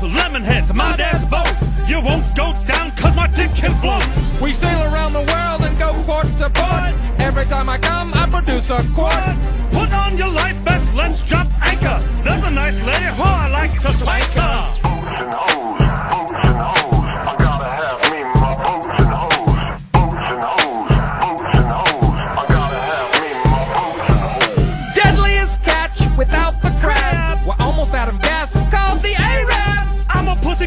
Lemonheads, lemon heads, my dad's boat. You won't go down cause my dick can float. We sail around the world and go port to port. Every time I come, I produce a quart. Put on your life vest, let's drop anchor. There's a nice lady who I like to spank her.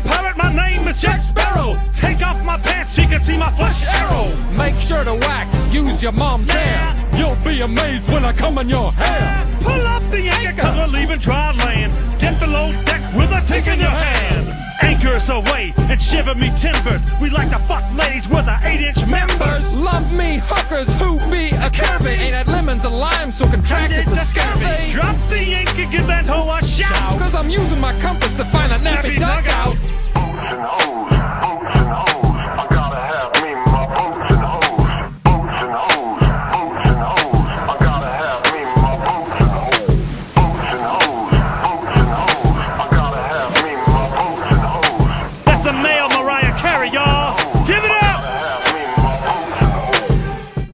I'm a pussy pirate, my name is Jack Sparrow. Take off my pants, she can see my flesh arrow. Make sure to wax, use your mom's Yeah. hair. You'll be amazed when I come in your hair. Pull up the anchor, cause we're leaving dry land. Get below deck with a tick in your hand. Anchors away and shiver me timbers. We like to fuck ladies with our eight inch members. Love me hookers who be a curvy. Ain't had lemons and limes so contracted the scurvy. Drop the anchor, give that hoe a shout. Cause I'm using my compass to find a nappy Nappy.